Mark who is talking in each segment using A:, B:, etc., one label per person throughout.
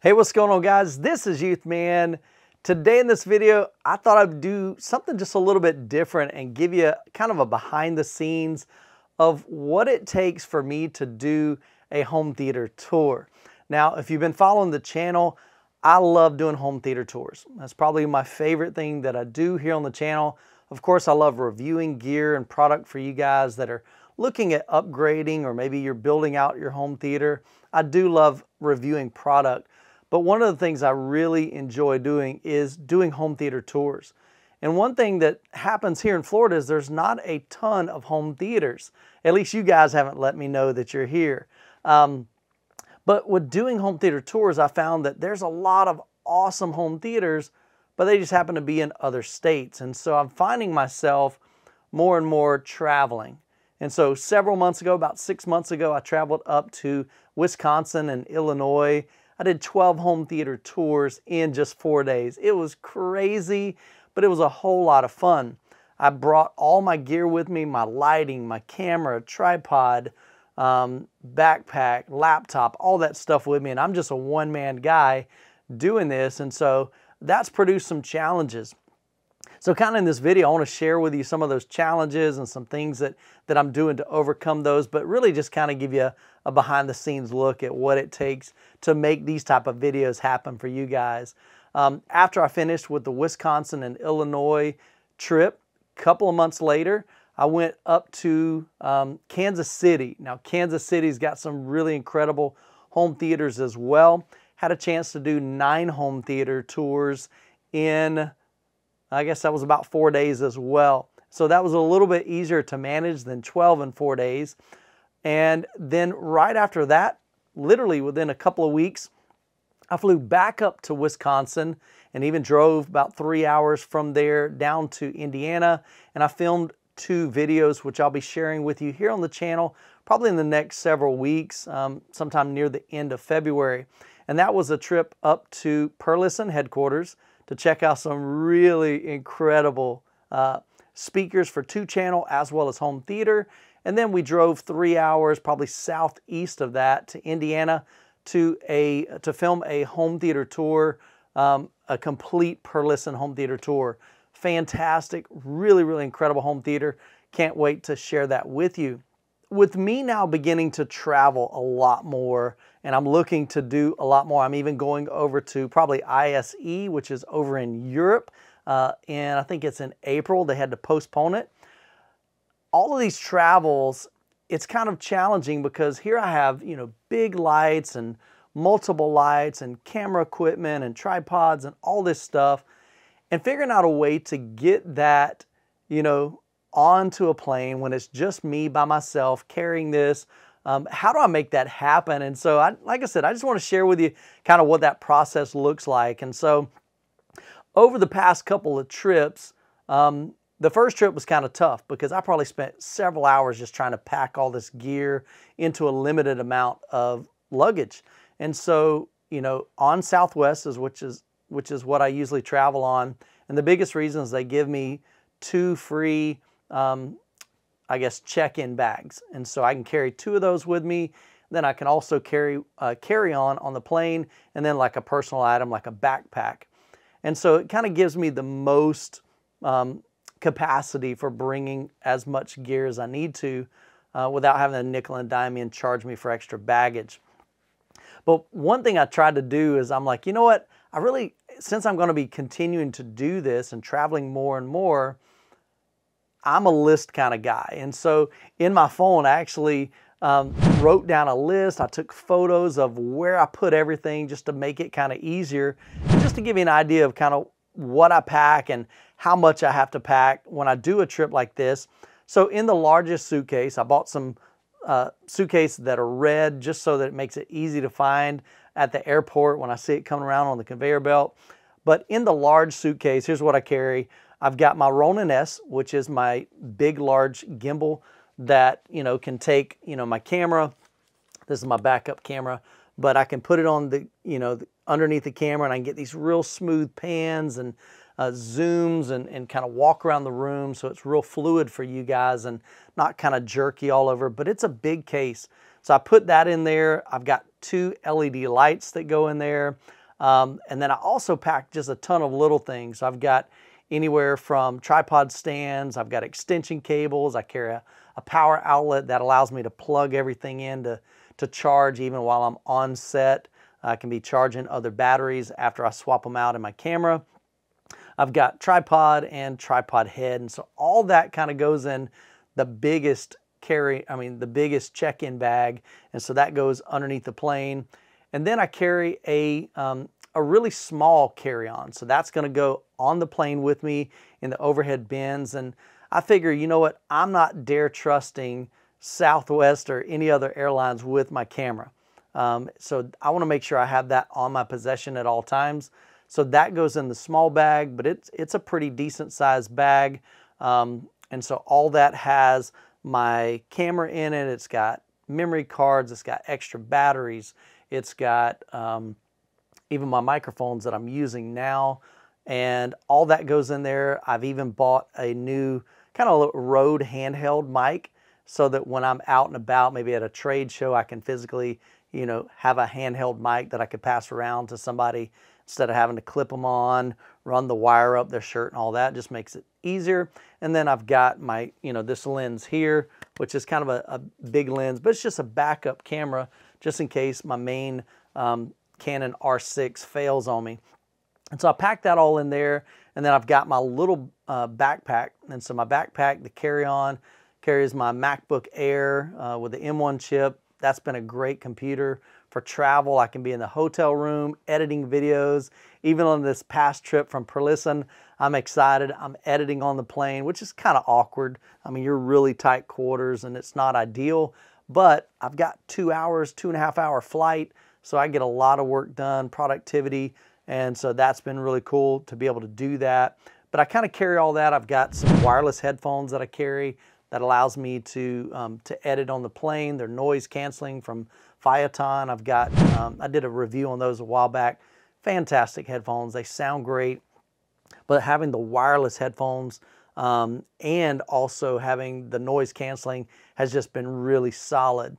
A: Hey, what's going on guys? This is Youthman. Today in this video, I thought I'd do something just a little bit different and give you kind of a behind the scenes of what it takes for me to do a home theater tour. Now, if you've been following the channel, I love doing home theater tours. That's probably my favorite thing that I do here on the channel. Of course, I love reviewing gear and product for you guys that are looking at upgrading or maybe you're building out your home theater. I do love reviewing product. But one of the things I really enjoy doing is doing home theater tours. And one thing that happens here in Florida is there's not a ton of home theaters. At least you guys haven't let me know that you're here. Um, but with doing home theater tours, I found that there's a lot of awesome home theaters, but they just happen to be in other states. And so I'm finding myself more and more traveling. And so several months ago, about six months ago, I traveled up to Wisconsin and Illinois I did 12 home theater tours in just four days. It was crazy, but it was a whole lot of fun. I brought all my gear with me, my lighting, my camera, tripod, um, backpack, laptop, all that stuff with me. And I'm just a one-man guy doing this. And so that's produced some challenges. So kind of in this video, I want to share with you some of those challenges and some things that, that I'm doing to overcome those, but really just kind of give you a, a behind the scenes look at what it takes to make these type of videos happen for you guys. Um, after I finished with the Wisconsin and Illinois trip, a couple of months later, I went up to um, Kansas City. Now, Kansas City's got some really incredible home theaters as well. Had a chance to do nine home theater tours in I guess that was about four days as well. So that was a little bit easier to manage than 12 in four days. And then right after that, literally within a couple of weeks, I flew back up to Wisconsin and even drove about three hours from there down to Indiana. And I filmed two videos, which I'll be sharing with you here on the channel, probably in the next several weeks, um, sometime near the end of February. And that was a trip up to Perlisten headquarters to check out some really incredible uh, speakers for two channel as well as home theater. And then we drove three hours, probably southeast of that, to Indiana to a to film a home theater tour, um, a complete Perlisten home theater tour. Fantastic, really, really incredible home theater. Can't wait to share that with you with me now beginning to travel a lot more and I'm looking to do a lot more, I'm even going over to probably ISE, which is over in Europe. Uh, and I think it's in April. They had to postpone it. All of these travels, it's kind of challenging because here I have, you know, big lights and multiple lights and camera equipment and tripods and all this stuff. And figuring out a way to get that, you know, onto a plane when it's just me by myself carrying this. Um, how do I make that happen? And so, I, like I said, I just want to share with you kind of what that process looks like. And so, over the past couple of trips, um, the first trip was kind of tough because I probably spent several hours just trying to pack all this gear into a limited amount of luggage. And so, you know, on Southwest is which is which is what I usually travel on. And the biggest reason is they give me two free um, I guess, check-in bags. And so I can carry two of those with me. Then I can also carry uh, carry on on the plane and then like a personal item like a backpack. And so it kind of gives me the most um, capacity for bringing as much gear as I need to uh, without having a nickel and dime and charge me for extra baggage. But one thing I tried to do is I'm like, you know what? I really, since I'm going to be continuing to do this and traveling more and more, I'm a list kind of guy. And so in my phone, I actually um, wrote down a list. I took photos of where I put everything just to make it kind of easier, just to give you an idea of kind of what I pack and how much I have to pack when I do a trip like this. So in the largest suitcase, I bought some uh, suitcases that are red just so that it makes it easy to find at the airport when I see it coming around on the conveyor belt. But in the large suitcase, here's what I carry. I've got my Ronin S, which is my big, large gimbal that, you know, can take, you know, my camera. This is my backup camera, but I can put it on the, you know, the, underneath the camera and I can get these real smooth pans and uh, zooms and, and kind of walk around the room so it's real fluid for you guys and not kind of jerky all over, but it's a big case. So I put that in there. I've got two LED lights that go in there. Um, and then I also packed just a ton of little things. I've got anywhere from tripod stands, I've got extension cables, I carry a, a power outlet that allows me to plug everything in to, to charge even while I'm on set. I can be charging other batteries after I swap them out in my camera. I've got tripod and tripod head. And so all that kind of goes in the biggest carry, I mean, the biggest check-in bag. And so that goes underneath the plane. And then I carry a, um, a really small carry-on. So that's gonna go on the plane with me in the overhead bins. And I figure, you know what, I'm not dare trusting Southwest or any other airlines with my camera. Um, so I wanna make sure I have that on my possession at all times. So that goes in the small bag, but it's, it's a pretty decent sized bag. Um, and so all that has my camera in it. It's got memory cards. It's got extra batteries. It's got um, even my microphones that I'm using now. And all that goes in there. I've even bought a new kind of Rode handheld mic so that when I'm out and about, maybe at a trade show, I can physically, you know, have a handheld mic that I could pass around to somebody instead of having to clip them on, run the wire up their shirt and all that. Just makes it easier. And then I've got my, you know, this lens here, which is kind of a, a big lens, but it's just a backup camera just in case my main um, Canon R6 fails on me. And so I packed that all in there. And then I've got my little uh, backpack. And so my backpack, the carry-on, carries my MacBook Air uh, with the M1 chip. That's been a great computer for travel. I can be in the hotel room editing videos. Even on this past trip from Perlisten, I'm excited. I'm editing on the plane, which is kind of awkward. I mean, you're really tight quarters and it's not ideal, but I've got two hours, two and a half hour flight. So I get a lot of work done, productivity. And so that's been really cool to be able to do that. But I kind of carry all that. I've got some wireless headphones that I carry that allows me to, um, to edit on the plane. They're noise canceling from Photon. I've got, um, I did a review on those a while back. Fantastic headphones. They sound great. But having the wireless headphones um, and also having the noise canceling has just been really solid.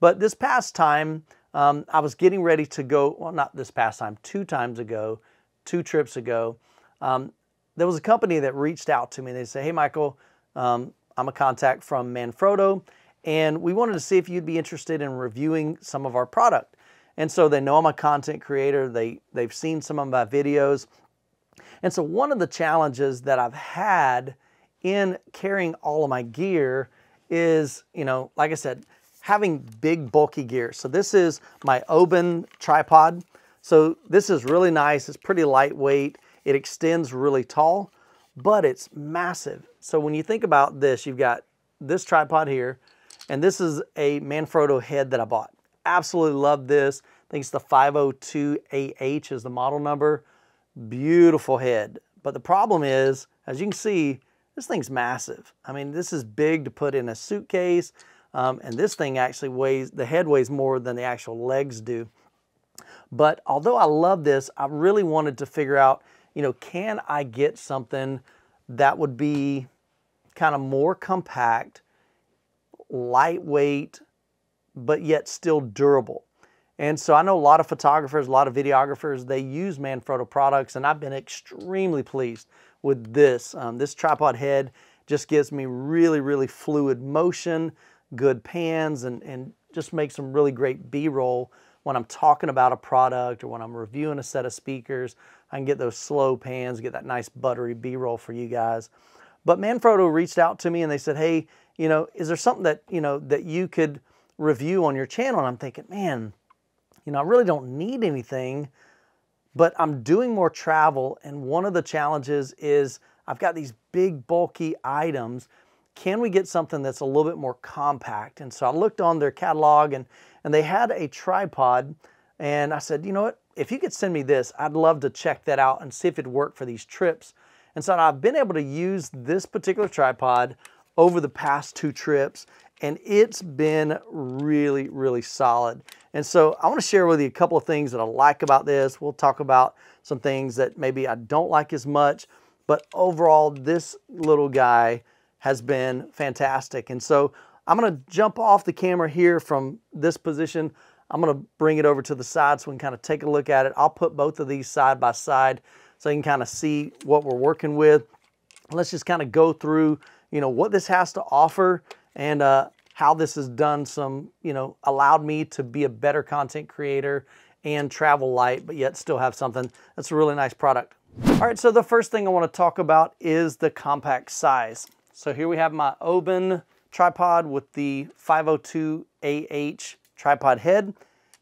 A: But this past time, um, I was getting ready to go, well, not this past time, two times ago, two trips ago. Um, there was a company that reached out to me they said, hey, Michael, um, I'm a contact from Manfrotto and we wanted to see if you'd be interested in reviewing some of our product. And so they know I'm a content creator. They, they've seen some of my videos. And so one of the challenges that I've had in carrying all of my gear is, you know, like I said, having big bulky gear. So this is my Oben tripod. So this is really nice. It's pretty lightweight. It extends really tall, but it's massive. So when you think about this, you've got this tripod here, and this is a Manfrotto head that I bought. Absolutely love this. I think it's the 502AH is the model number. Beautiful head. But the problem is, as you can see, this thing's massive. I mean, this is big to put in a suitcase. Um, and this thing actually weighs, the head weighs more than the actual legs do. But although I love this, I really wanted to figure out, you know, can I get something that would be kind of more compact, lightweight, but yet still durable. And so I know a lot of photographers, a lot of videographers, they use Manfrotto products, and I've been extremely pleased with this. Um, this tripod head just gives me really, really fluid motion, good pans, and, and just makes some really great B-roll when I'm talking about a product or when I'm reviewing a set of speakers. I can get those slow pans, get that nice buttery B-roll for you guys. But Manfrotto reached out to me and they said, hey, you know, is there something that, you know, that you could review on your channel? And I'm thinking, man, you know, I really don't need anything, but I'm doing more travel. And one of the challenges is I've got these big bulky items. Can we get something that's a little bit more compact? And so I looked on their catalog and, and they had a tripod and I said, you know what, if you could send me this, I'd love to check that out and see if it worked for these trips. And so I've been able to use this particular tripod over the past two trips and it's been really, really solid. And so I want to share with you a couple of things that I like about this. We'll talk about some things that maybe I don't like as much, but overall this little guy has been fantastic. And so I'm gonna jump off the camera here from this position. I'm gonna bring it over to the side so we can kind of take a look at it. I'll put both of these side by side so you can kind of see what we're working with. Let's just kind of go through, you know, what this has to offer and uh, how this has done some, you know, allowed me to be a better content creator and travel light, but yet still have something that's a really nice product. All right, so the first thing I wanna talk about is the compact size. So here we have my Oben tripod with the 502 AH tripod head.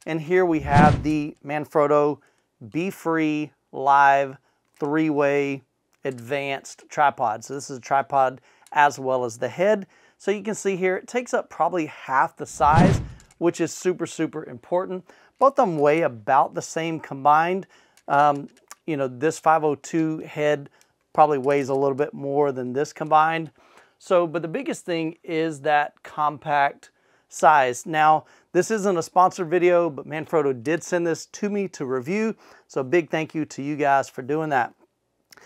A: And here we have the Manfrotto Befree Live three-way advanced tripod. So this is a tripod as well as the head. So you can see here, it takes up probably half the size, which is super, super important. Both of them weigh about the same combined. Um, you know, this 502 head probably weighs a little bit more than this combined. So, but the biggest thing is that compact size. Now, this isn't a sponsored video, but Manfrotto did send this to me to review. So big thank you to you guys for doing that.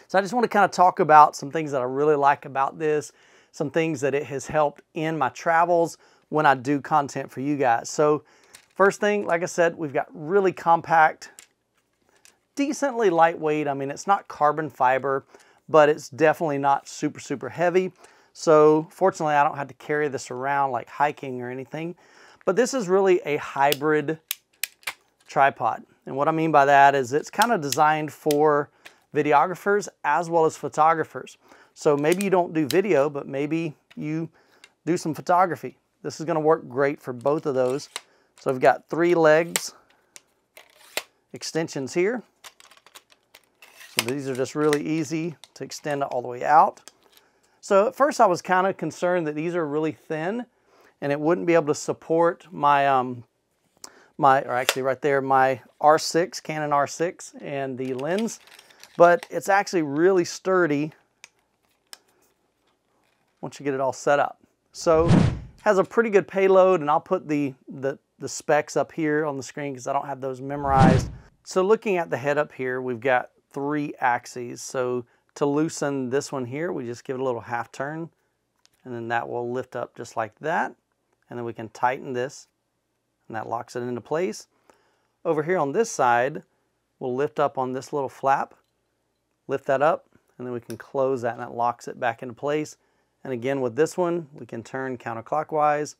A: So I just want to kind of talk about some things that I really like about this, some things that it has helped in my travels when I do content for you guys. So First thing, like I said, we've got really compact, decently lightweight. I mean, it's not carbon fiber, but it's definitely not super, super heavy. So fortunately, I don't have to carry this around like hiking or anything. But this is really a hybrid tripod. And what I mean by that is it's kind of designed for videographers as well as photographers. So maybe you don't do video, but maybe you do some photography. This is gonna work great for both of those. So I've got three legs extensions here. So these are just really easy to extend all the way out. So at first I was kind of concerned that these are really thin and it wouldn't be able to support my, um, my or actually right there, my R6, Canon R6 and the lens, but it's actually really sturdy once you get it all set up. So has a pretty good payload and I'll put the, the the specs up here on the screen because I don't have those memorized. So looking at the head up here, we've got three axes. So to loosen this one here, we just give it a little half turn and then that will lift up just like that. And then we can tighten this and that locks it into place. Over here on this side, we'll lift up on this little flap, lift that up, and then we can close that and that locks it back into place. And again, with this one, we can turn counterclockwise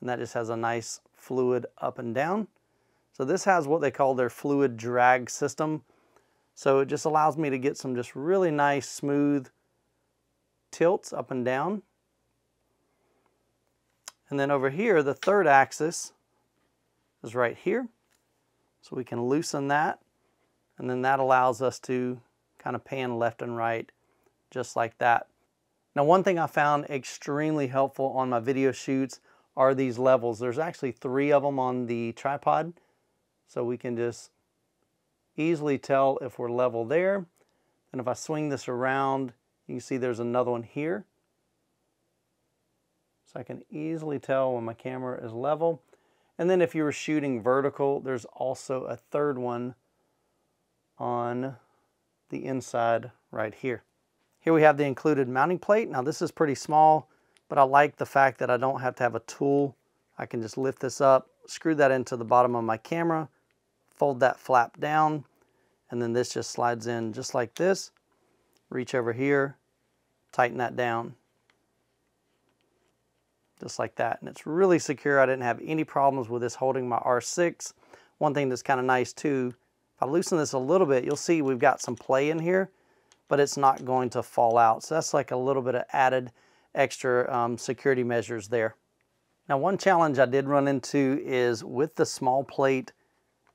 A: and that just has a nice fluid up and down. So this has what they call their fluid drag system. So it just allows me to get some just really nice smooth tilts up and down. And then over here, the third axis is right here. So we can loosen that. And then that allows us to kind of pan left and right just like that. Now one thing I found extremely helpful on my video shoots are these levels. There's actually three of them on the tripod, so we can just easily tell if we're level there. And if I swing this around, you can see there's another one here. So I can easily tell when my camera is level. And then if you were shooting vertical, there's also a third one on the inside right here. Here we have the included mounting plate. Now this is pretty small but I like the fact that I don't have to have a tool. I can just lift this up, screw that into the bottom of my camera, fold that flap down, and then this just slides in just like this. Reach over here, tighten that down, just like that. And it's really secure. I didn't have any problems with this holding my R6. One thing that's kind of nice too, if I loosen this a little bit, you'll see we've got some play in here, but it's not going to fall out. So that's like a little bit of added extra um, security measures there. Now one challenge I did run into is with the small plate,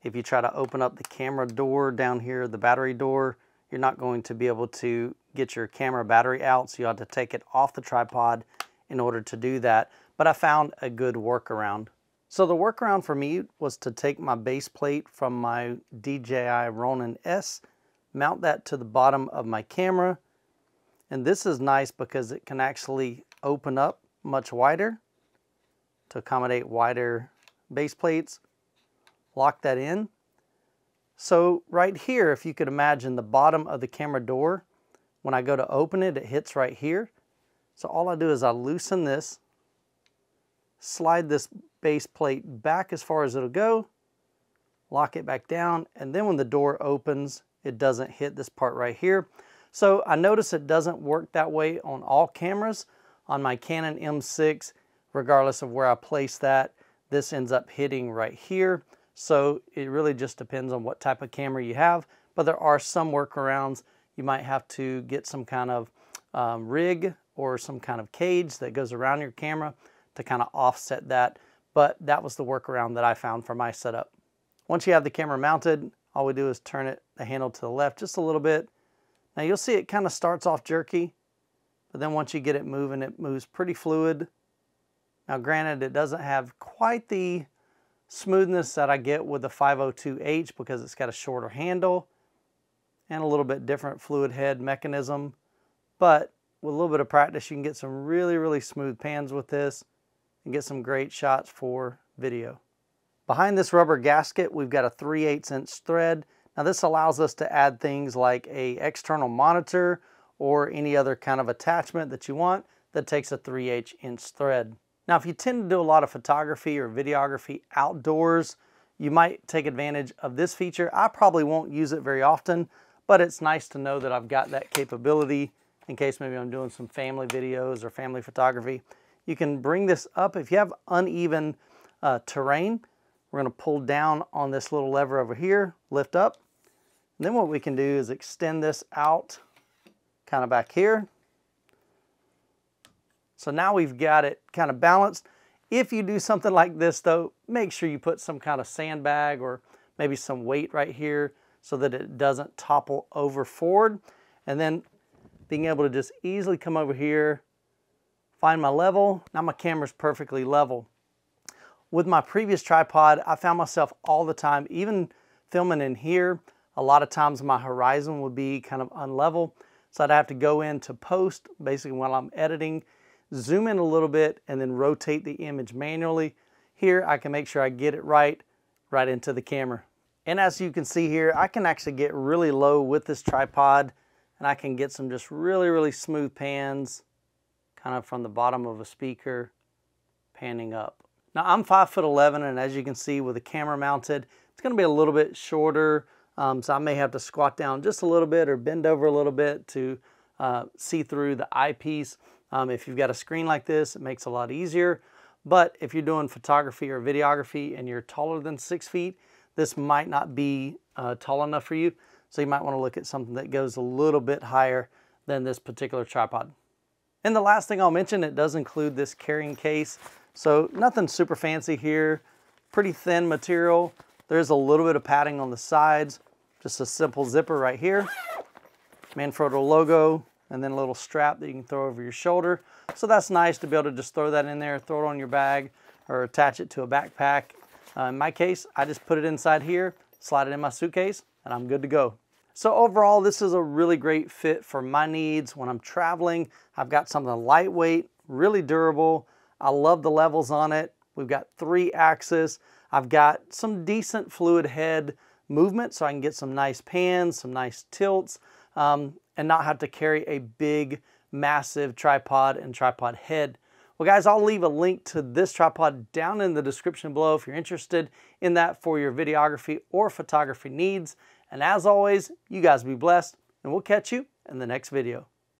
A: if you try to open up the camera door down here, the battery door, you're not going to be able to get your camera battery out, so you have to take it off the tripod in order to do that. But I found a good workaround. So the workaround for me was to take my base plate from my DJI Ronin S, mount that to the bottom of my camera, and this is nice because it can actually open up much wider to accommodate wider base plates. Lock that in. So right here, if you could imagine the bottom of the camera door, when I go to open it, it hits right here. So all I do is I loosen this slide this base plate back as far as it'll go, lock it back down, and then when the door opens, it doesn't hit this part right here. So I notice it doesn't work that way on all cameras. On my Canon M6, regardless of where I place that, this ends up hitting right here. So it really just depends on what type of camera you have, but there are some workarounds. You might have to get some kind of um, rig or some kind of cage that goes around your camera to kind of offset that. But that was the workaround that I found for my setup. Once you have the camera mounted, all we do is turn it, the handle to the left just a little bit. Now you'll see it kind of starts off jerky, but then once you get it moving, it moves pretty fluid. Now granted, it doesn't have quite the smoothness that I get with the 502H because it's got a shorter handle and a little bit different fluid head mechanism. But with a little bit of practice, you can get some really, really smooth pans with this and get some great shots for video. Behind this rubber gasket, we've got a 3 8 inch thread. Now this allows us to add things like a external monitor or any other kind of attachment that you want that takes a 3 8 inch thread. Now if you tend to do a lot of photography or videography outdoors, you might take advantage of this feature. I probably won't use it very often, but it's nice to know that I've got that capability in case maybe I'm doing some family videos or family photography. You can bring this up if you have uneven uh, terrain. We're going to pull down on this little lever over here, lift up. And then what we can do is extend this out kind of back here. So now we've got it kind of balanced. If you do something like this though, make sure you put some kind of sandbag or maybe some weight right here so that it doesn't topple over forward. And then being able to just easily come over here, find my level. Now my camera's perfectly level. With my previous tripod, I found myself all the time, even filming in here, a lot of times my horizon would be kind of unlevel. So I'd have to go into post, basically while I'm editing, zoom in a little bit and then rotate the image manually. Here I can make sure I get it right, right into the camera. And as you can see here, I can actually get really low with this tripod and I can get some just really, really smooth pans kind of from the bottom of a speaker panning up. Now I'm 5 foot 11 and as you can see with the camera mounted, it's going to be a little bit shorter. Um, so I may have to squat down just a little bit or bend over a little bit to uh, see through the eyepiece. Um, if you've got a screen like this, it makes it a lot easier. But if you're doing photography or videography and you're taller than six feet, this might not be uh, tall enough for you. So you might want to look at something that goes a little bit higher than this particular tripod. And the last thing I'll mention, it does include this carrying case. So nothing super fancy here, pretty thin material. There's a little bit of padding on the sides, just a simple zipper right here. Manfrotto logo, and then a little strap that you can throw over your shoulder. So that's nice to be able to just throw that in there, throw it on your bag, or attach it to a backpack. Uh, in my case, I just put it inside here, slide it in my suitcase, and I'm good to go. So overall, this is a really great fit for my needs when I'm traveling. I've got something lightweight, really durable. I love the levels on it. We've got three axis. I've got some decent fluid head movement so I can get some nice pans, some nice tilts, um, and not have to carry a big, massive tripod and tripod head. Well guys, I'll leave a link to this tripod down in the description below if you're interested in that for your videography or photography needs. And as always, you guys be blessed and we'll catch you in the next video.